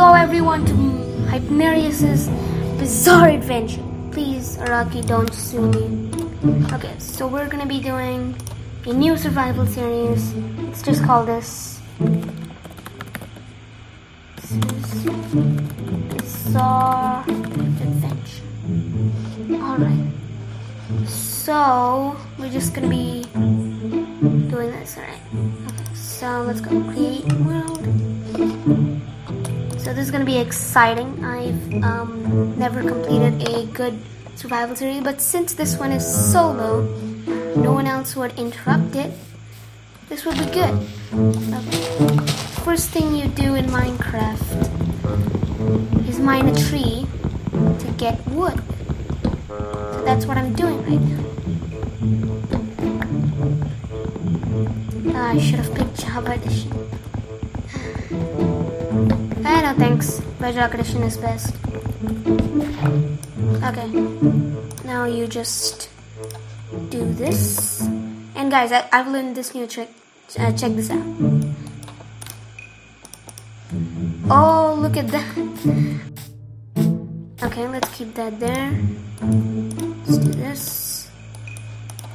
Hello everyone to Hypnerius's Bizarre Adventure. Please, Araki, don't sue me. Okay, so we're gonna be doing a new survival series. Let's just call this Bizarre Adventure. Alright. So, we're just gonna be doing this, alright? Okay, so let's go create world. So this is gonna be exciting. I've um, never completed a good survival series, but since this one is solo, no one else would interrupt it. This will be good. Okay. First thing you do in Minecraft is mine a tree to get wood. So that's what I'm doing right now. Ah, I should have picked Java Edition. No thanks. Edition is best. Okay. Now you just do this. And guys, I, I've learned this new trick. Uh, check this out. Oh, look at that. Okay, let's keep that there. Let's do this.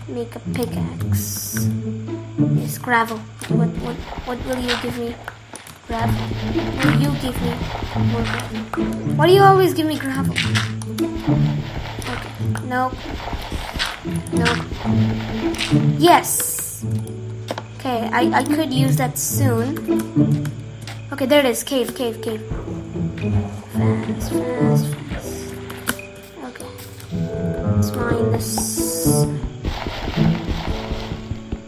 Make a pickaxe. Yes, gravel. What, what, what will you give me? Gravel. Will you give me more? Why do you always give me gravel? Okay. Nope. Nope. Yes. Okay, I, I could use that soon. Okay, there it is. Cave, cave, cave. Fast, fast, fast. Okay. Let's mine this.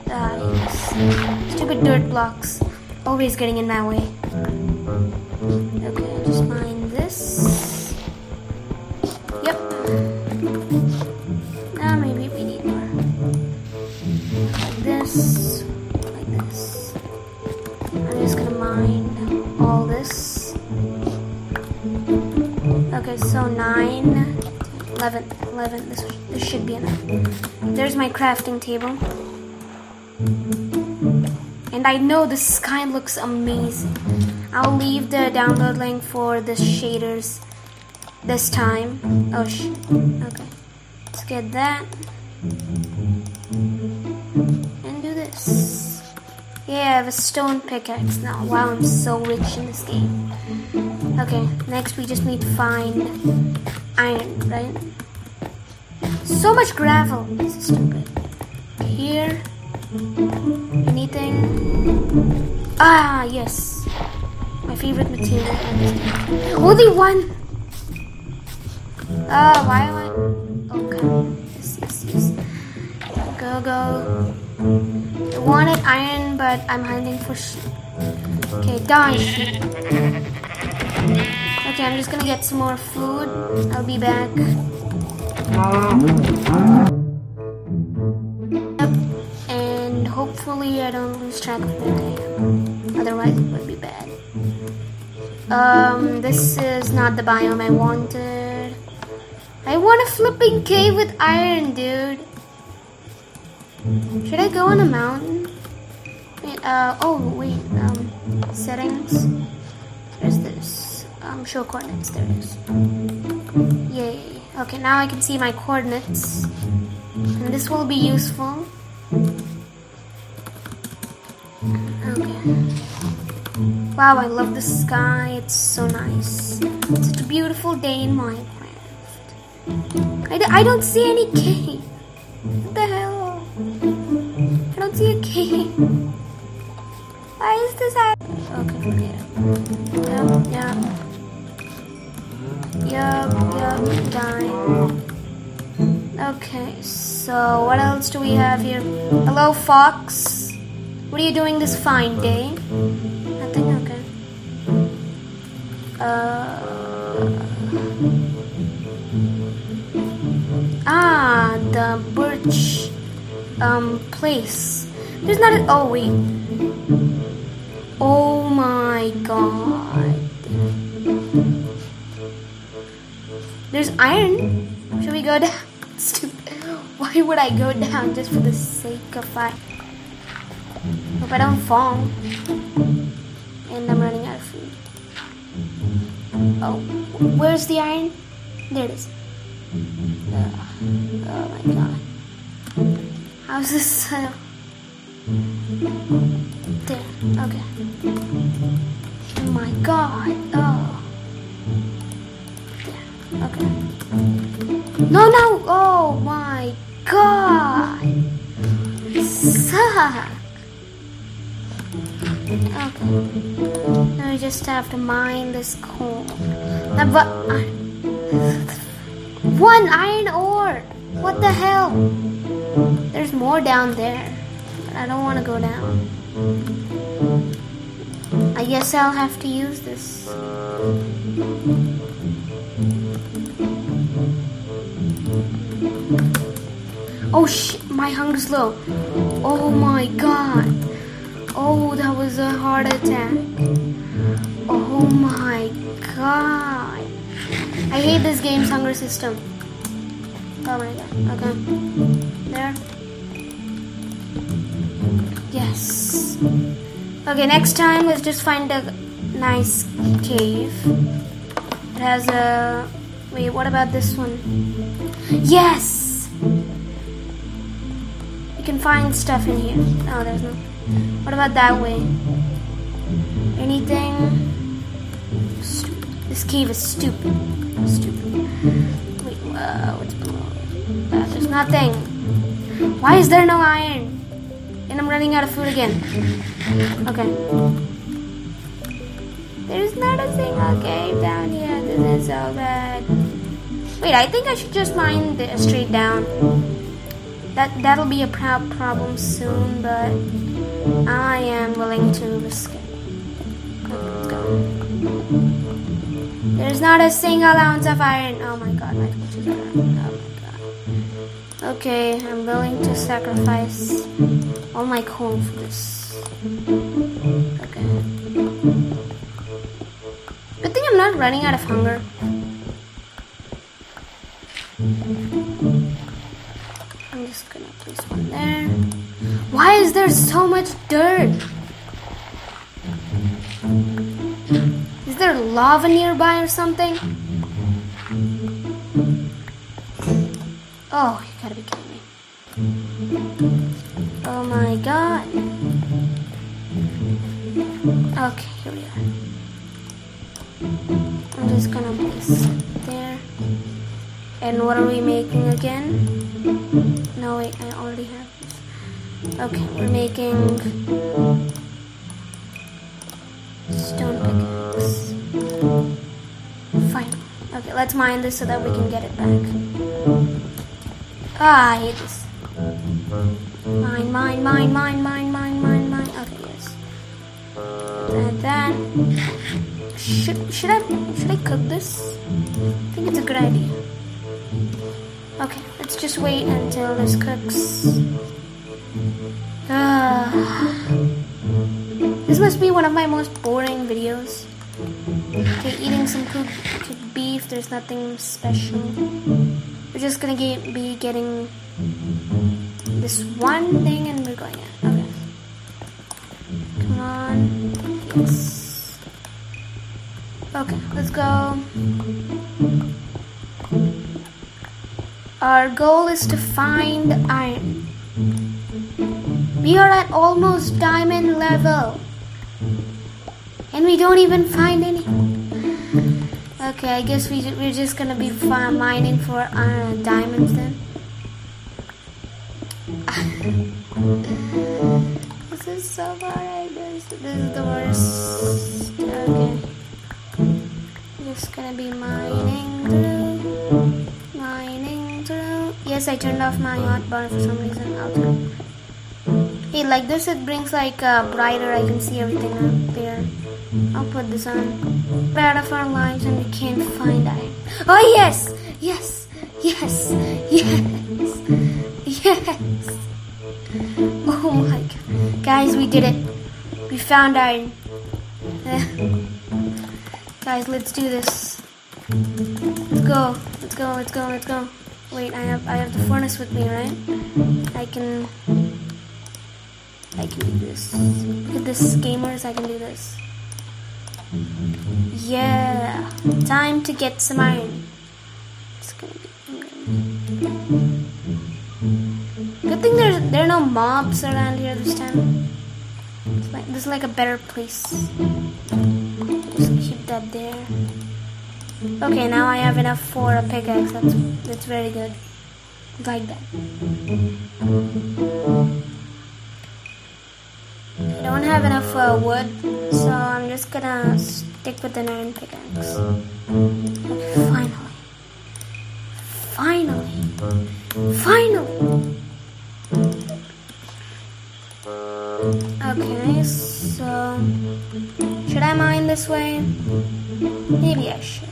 Ah, yes. Stupid dirt blocks. Always getting in my way. Okay, just mine this. Yep. Ah, maybe we need more. Like this. Like this. I'm just gonna mine all this. Okay, so 9, 11, 11. This, this should be enough. There's my crafting table. I know the sky looks amazing. I'll leave the download link for the shaders this time. Oh, okay. Let's get that. And do this. Yeah, I have a stone pickaxe now. Wow, I'm so rich in this game. Okay, next we just need to find iron, right? So much gravel. This is stupid. Here. Anything? Ah, yes. My favorite material. Only one. Ah, why am I? Okay. Yes, yes, yes. Go, go. I wanted iron, but I'm hunting for. Okay, sheep. Okay, I'm just gonna get some more food. I'll be back. Hopefully I don't lose track of the day. Otherwise it would be bad. Um, this is not the biome I wanted. I want a flipping cave with iron, dude. Should I go on a mountain? Wait, uh, oh, wait, um, settings. There's this. Um, show coordinates, there it is. Yay. Okay, now I can see my coordinates. And this will be useful. Okay. Wow, I love the sky. It's so nice. It's such a beautiful day in Minecraft. I, d- I don't see any cave. What the hell? I don't see a cave. Why is this happening? Okay, forget it. Yep. Yup, yup, dying. Okay, so what else do we have here? Hello, Fox. What are you doing this fine day? Nothing, okay. Uh. Ah, the birch um place. There's not a. Oh, wait. Oh my god. There's iron. Should we go down? Stupid. Why would I go down just for the sake of fire? Hope I don't fall. And I'm running out of food. Oh, where's the iron? There it is. Uh, oh my god. How's this? Uh, there. Okay. Oh my god. Oh. There. Okay. No, no. Oh my god. Suck. Okay. Now we just have to mine this coal. Now, but one iron ore. What the hell? There's more down there. But I don't want to go down. I guess I'll have to use this. Oh shit, my hunger's low. Oh my god. Oh, that was a heart attack. Oh my god. I hate this game's hunger system. Oh my god. Okay. There. Yes. Okay, next time let's just find a nice cave. It has a. Wait, what about this one? Yes! You can find stuff in here. Oh, there's no. What about that way? Anything? Stupid. This cave is stupid. Stupid. Wait, uh, what's below? Uh, there's nothing. Why is there no iron? And I'm running out of food again. Okay. There's not a single cave down here. This is so bad. Wait, I think I should just mine the straight down. That that'll be a prob- problem soon, but I am willing to risk it. There's not a single ounce of iron. Oh my god, my Oh my god. Okay, I'm willing to sacrifice all my coal for this. Okay. Good thing I'm not running out of hunger. Why is there so much dirt? Is there lava nearby or something? Oh, you gotta be kidding me. Oh my god. Okay, here we are. I'm just gonna place there. And what are we making again? No, wait, I already have. Okay, we're making stone pickaxe. Fine. Okay, let's mine this so that we can get it back. Ah, I hate this. Mine, mine, mine, mine, mine, mine, mine, mine. Okay, yes. And then should should I should I cook this? I think it's a good idea. Okay, let's just wait until this cooks. Ah. this must be one of my most boring videos. Okay, eating some cooked, beef. There's nothing special. We're just gonna get, be getting this one thing and we're going in. Okay. Come on. Yes. Okay, let's go. Our goal is to find iron. We are at almost diamond level. And we don't even find any. Okay, I guess we, we're just gonna be mining for uh, diamonds then. this is so hard. This, this is the worst. Okay. Just gonna be mining through. Mining through. Yes, I turned off my hotbar for some reason. I'll like this, it brings like uh, brighter. I can see everything up there. I'll put this on. Out of our lives and we can't find iron. Oh yes, yes, yes, yes, yes. Oh my god, guys, we did it. We found iron. guys, let's do this. Let's go. Let's go. Let's go. Let's go. Wait, I have I have the furnace with me, right? I can I can do this. Look at this, gamers. I can do this. Yeah, time to get some iron. It's gonna be. Good thing there's there are no mobs around here this time. It's like this is like a better place. Just keep that there. Okay, now I have enough for a pickaxe. That's that's very good. Like that. I don't have enough uh, wood, so I'm just gonna stick with an iron pickaxe. Finally. Finally. Finally. Okay, so should I mine this way? Maybe I should.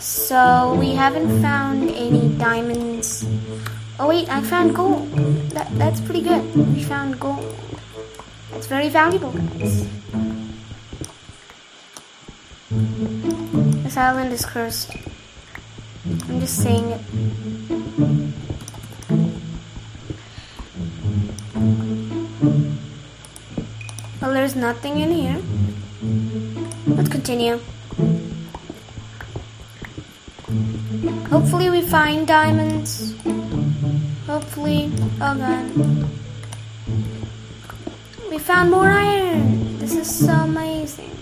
So we haven't found any diamonds. Oh wait, I found gold. That that's pretty good. We found gold. That's very valuable, guys. This island is cursed. I'm just saying it. Well, there's nothing in here. Let's continue. Hopefully we find diamonds. Hopefully. Oh god. We found more iron. This is so amazing.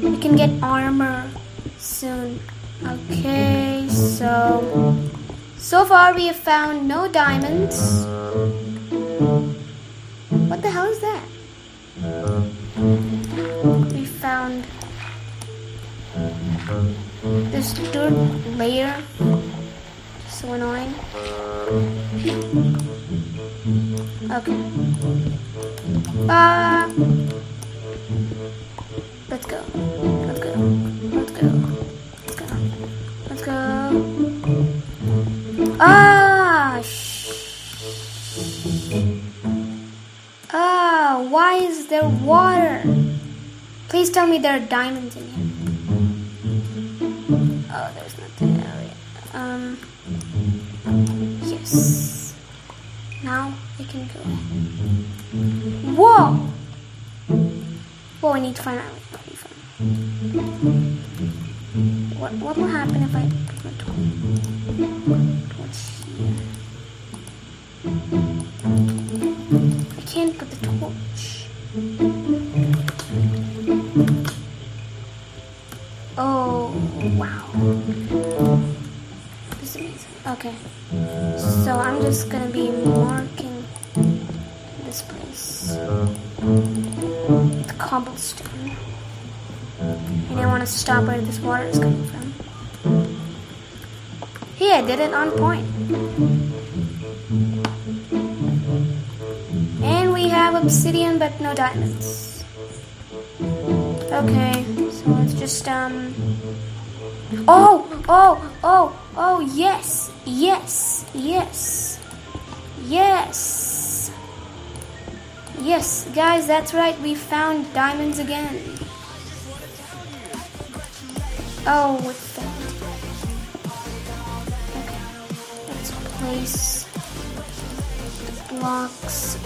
We can get armor soon. Okay, so so far we have found no diamonds. What the hell is that? We found this dirt layer. So annoying. Okay. Ah. Let's go. Let's go. Let's go. Let's go. Let's go. Ah. Ah. Why is there water? Please tell me there are diamonds in here. Oh, there's nothing there. Um. Yes. Now I can go. Whoa! Whoa, I need to find out. What, what will happen if I put my torch here? I can't put the torch. Oh, wow. Okay. So I'm just gonna be marking this place. The cobblestone. And I want to stop where this water is coming from. Hey, I did it on point. And we have obsidian but no diamonds. Okay, so let's just um Oh, oh, oh, oh, yes, yes, yes, yes. Yes, guys, that's right, we found diamonds again. Oh, with that. Okay, let's place the blocks.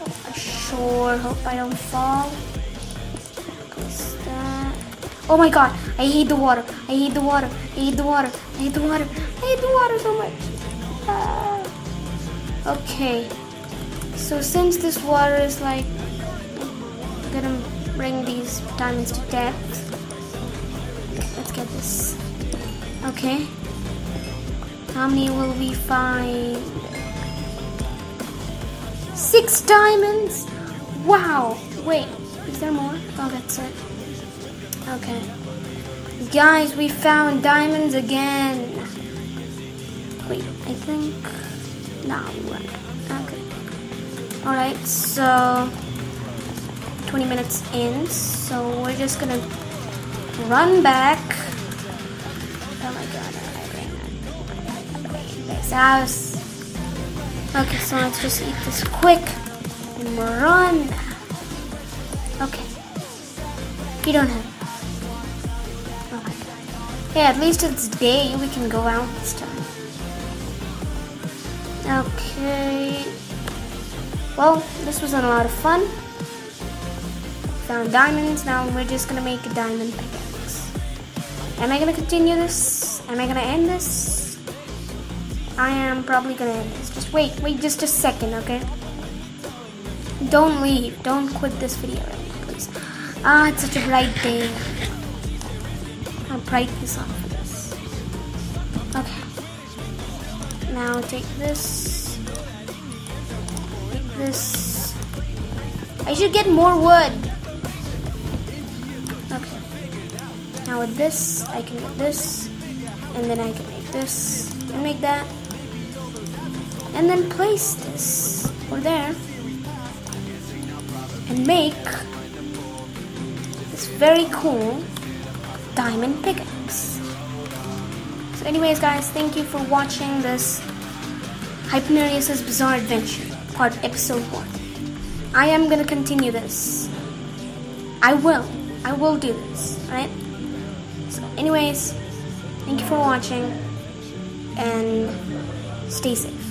Oh, sure, hope I don't fall. Place that. Oh my god, I hate the water. I hate the water. I hate the water. I hate the water. I hate the water so much. Ah. Okay. So since this water is like gonna bring these diamonds to death, let's get this. Okay. How many will we find? Six diamonds! Wow! Wait, is there more? Oh, that's it. Okay. Guys, we found diamonds again. Wait, I think. Nah, we weren't. Okay. Alright, so. 20 minutes in, so we're just gonna run back. Oh my god, I ran this house. Okay, so let's just eat this quick and run. Okay. You don't have. Yeah, at least it's day. We can go out this time. Okay. Well, this was a lot of fun. Found diamonds, now we're just gonna make a diamond pickaxe. Am I gonna continue this? Am I gonna end this? I am probably gonna end this. Just wait, wait just a second, okay? Don't leave. Don't quit this video right now, please. Ah, it's such a bright day. Bright this off. Okay. Now take this. Take this. I should get more wood. Okay. Now with this, I can get this. And then I can make this. And make that. And then place this over there and make this very cool diamond pickaxe. So anyways guys, thank you for watching this Hypnerius's Bizarre Adventure, part episode 1. I am gonna continue this. I will. I will do this, alright? So anyways, thank you for watching and stay safe.